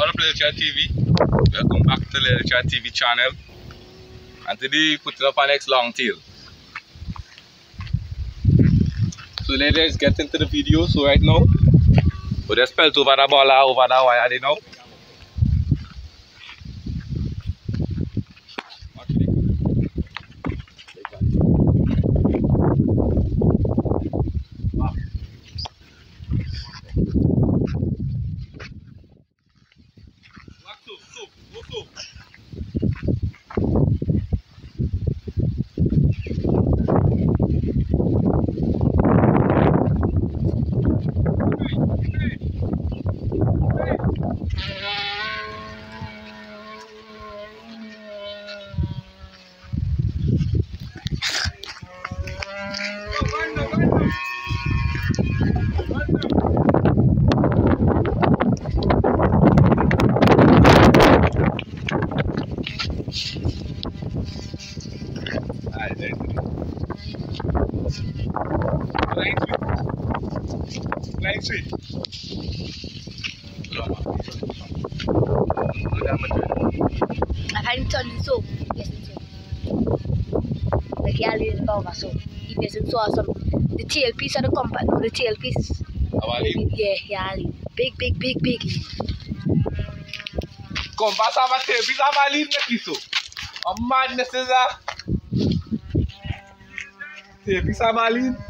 What up, Chad TV? Welcome back to Little Chad TV channel. And today, putting up our next long tail. So let's get into the video. So right now, we just spelt over the ball over the wire そうそっ I find turn so yes so. The girl is over so. If you saw some the tailpiece of the compass, no the tailpiece. Awali. Yeah, yeah, big, big, big, big. Combat sama tape sama lead na kiso. A madness is. Tape sama lead. A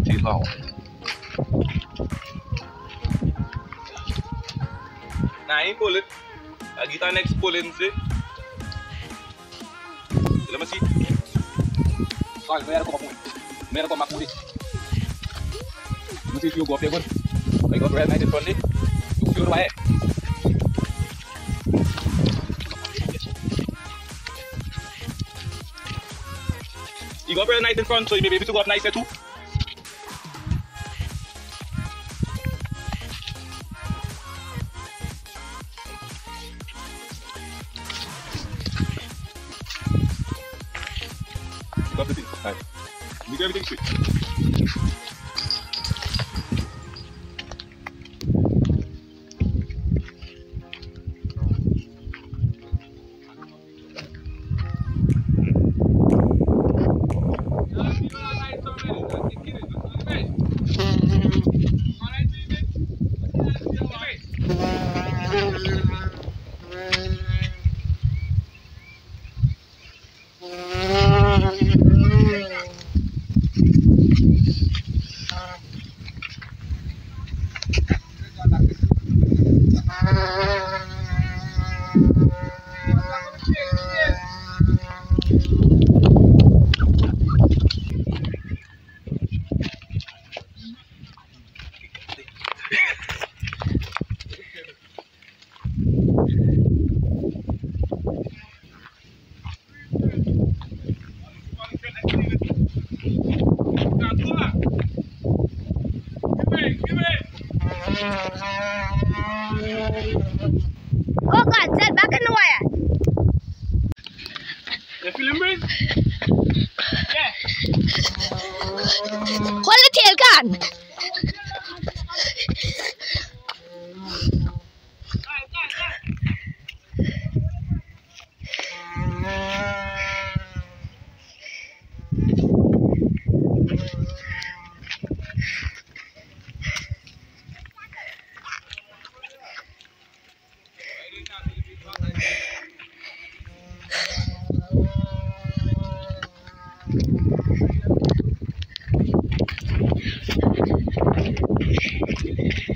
pull it long. Nah, he pull it. I get our next pull in, see? Let me see. Sorry, where go up? Where go back? Let me see if you go up here good. I got red night in front of you. You feel right. You got red night in front, so you may be able to go up nicer too. Do everything straight. Oh God, Zed, back in the wire. You feeling breeze? Yeah. Hold the tail, can. Kaya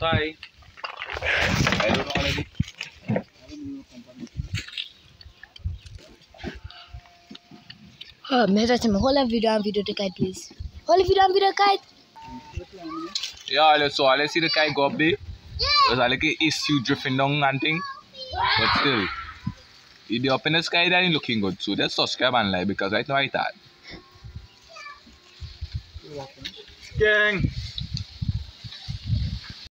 the compass high. I don't know already. Oh, measure him. Hold a video and video to kite, please. Hold a video and video kite. Yeah, let's so let's see the guy go up there. There's a like a issue drifting down and thing. But still, if the up in the sky, that ain't looking good. So just subscribe and like because right now I thought. Gang.